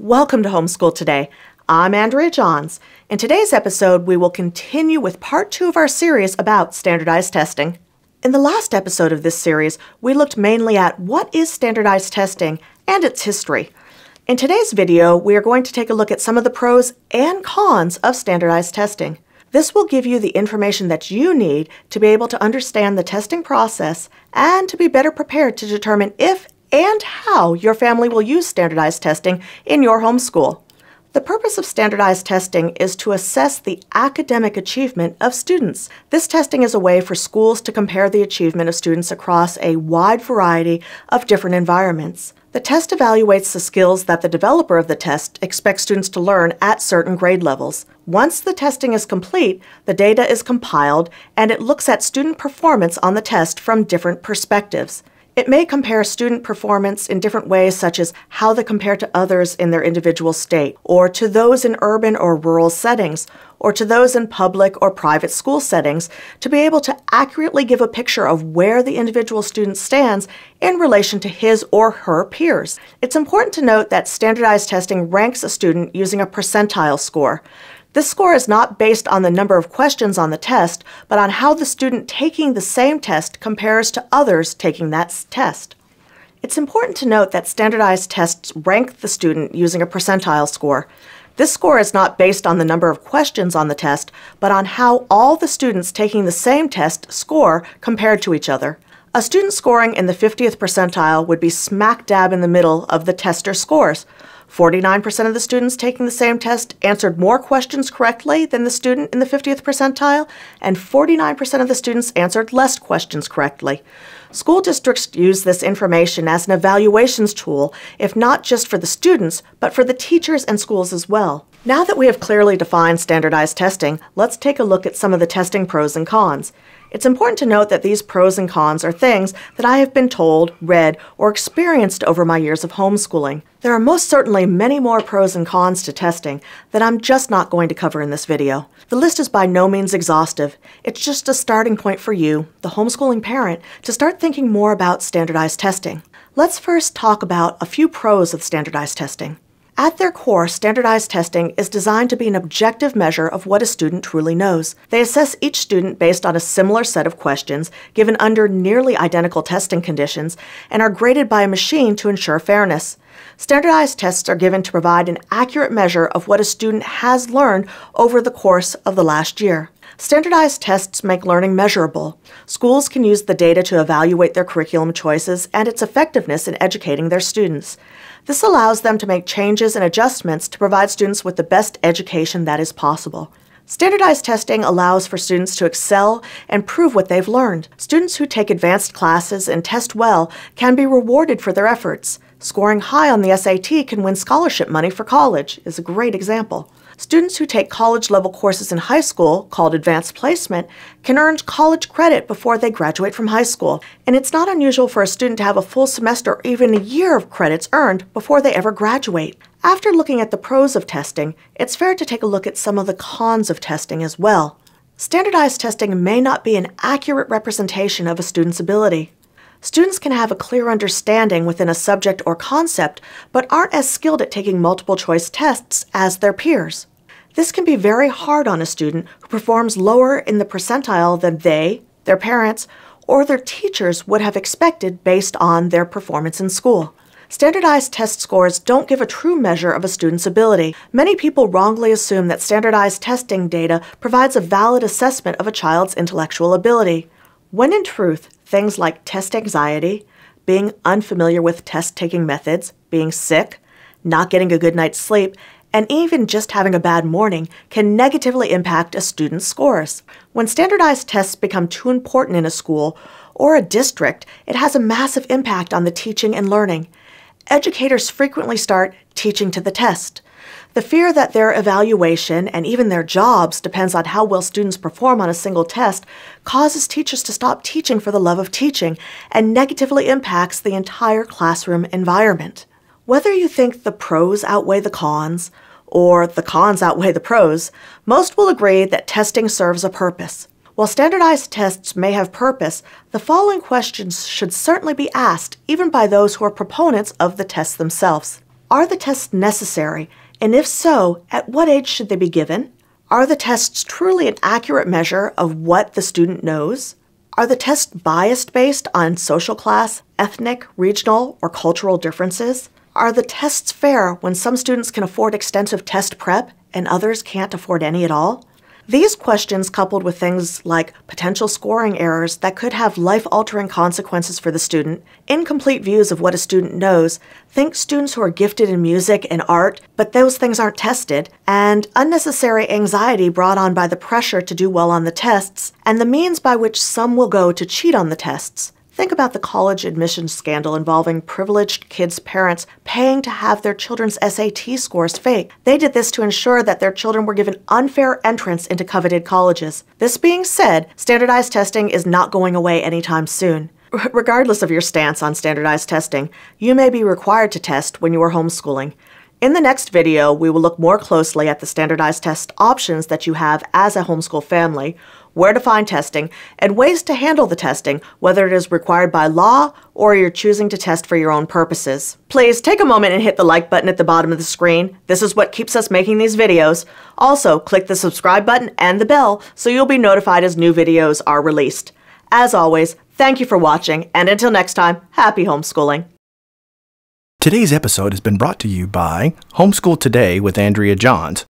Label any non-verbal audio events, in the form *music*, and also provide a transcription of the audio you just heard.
Welcome to Homeschool Today. I'm Andrea Johns. In today's episode, we will continue with part two of our series about standardized testing. In the last episode of this series, we looked mainly at what is standardized testing and its history. In today's video, we are going to take a look at some of the pros and cons of standardized testing. This will give you the information that you need to be able to understand the testing process and to be better prepared to determine if and how your family will use standardized testing in your homeschool. The purpose of standardized testing is to assess the academic achievement of students. This testing is a way for schools to compare the achievement of students across a wide variety of different environments. The test evaluates the skills that the developer of the test expects students to learn at certain grade levels. Once the testing is complete, the data is compiled and it looks at student performance on the test from different perspectives. It may compare student performance in different ways, such as how they compare to others in their individual state, or to those in urban or rural settings, or to those in public or private school settings, to be able to accurately give a picture of where the individual student stands in relation to his or her peers. It's important to note that standardized testing ranks a student using a percentile score. This score is not based on the number of questions on the test, but on how the student taking the same test compares to others taking that test. It's important to note that standardized tests rank the student using a percentile score. This score is not based on the number of questions on the test, but on how all the students taking the same test score compared to each other. A student scoring in the 50th percentile would be smack dab in the middle of the tester scores, 49% of the students taking the same test answered more questions correctly than the student in the 50th percentile, and 49% of the students answered less questions correctly. School districts use this information as an evaluations tool, if not just for the students, but for the teachers and schools as well. Now that we have clearly defined standardized testing, let's take a look at some of the testing pros and cons. It's important to note that these pros and cons are things that I have been told, read, or experienced over my years of homeschooling. There are most certainly many more pros and cons to testing that I'm just not going to cover in this video. The list is by no means exhaustive. It's just a starting point for you, the homeschooling parent, to start thinking more about standardized testing. Let's first talk about a few pros of standardized testing. At their core, standardized testing is designed to be an objective measure of what a student truly knows. They assess each student based on a similar set of questions given under nearly identical testing conditions and are graded by a machine to ensure fairness. Standardized tests are given to provide an accurate measure of what a student has learned over the course of the last year. Standardized tests make learning measurable. Schools can use the data to evaluate their curriculum choices and its effectiveness in educating their students. This allows them to make changes and adjustments to provide students with the best education that is possible. Standardized testing allows for students to excel and prove what they've learned. Students who take advanced classes and test well can be rewarded for their efforts. Scoring high on the SAT can win scholarship money for college is a great example. Students who take college level courses in high school, called advanced placement, can earn college credit before they graduate from high school. And it's not unusual for a student to have a full semester or even a year of credits earned before they ever graduate. After looking at the pros of testing, it's fair to take a look at some of the cons of testing as well. Standardized testing may not be an accurate representation of a student's ability. Students can have a clear understanding within a subject or concept, but aren't as skilled at taking multiple choice tests as their peers. This can be very hard on a student who performs lower in the percentile than they, their parents, or their teachers would have expected based on their performance in school. Standardized test scores don't give a true measure of a student's ability. Many people wrongly assume that standardized testing data provides a valid assessment of a child's intellectual ability. When in truth, things like test anxiety, being unfamiliar with test taking methods, being sick, not getting a good night's sleep, and even just having a bad morning can negatively impact a student's scores. When standardized tests become too important in a school or a district, it has a massive impact on the teaching and learning. Educators frequently start teaching to the test. The fear that their evaluation and even their jobs depends on how well students perform on a single test causes teachers to stop teaching for the love of teaching and negatively impacts the entire classroom environment. Whether you think the pros outweigh the cons, or the cons outweigh the pros, most will agree that testing serves a purpose. While standardized tests may have purpose, the following questions should certainly be asked even by those who are proponents of the tests themselves. Are the tests necessary? And if so, at what age should they be given? Are the tests truly an accurate measure of what the student knows? Are the tests biased based on social class, ethnic, regional, or cultural differences? Are the tests fair when some students can afford extensive test prep and others can't afford any at all? These questions, coupled with things like potential scoring errors that could have life altering consequences for the student, incomplete views of what a student knows, think students who are gifted in music and art, but those things aren't tested, and unnecessary anxiety brought on by the pressure to do well on the tests, and the means by which some will go to cheat on the tests. Think about the college admissions scandal involving privileged kids' parents paying to have their children's SAT scores fake. They did this to ensure that their children were given unfair entrance into coveted colleges. This being said, standardized testing is not going away anytime soon. *laughs* regardless of your stance on standardized testing, you may be required to test when you are homeschooling. In the next video, we will look more closely at the standardized test options that you have as a homeschool family, where to find testing, and ways to handle the testing, whether it is required by law or you're choosing to test for your own purposes. Please take a moment and hit the like button at the bottom of the screen. This is what keeps us making these videos. Also, click the subscribe button and the bell so you'll be notified as new videos are released. As always, thank you for watching, and until next time, happy homeschooling. Today's episode has been brought to you by Homeschool Today with Andrea Johns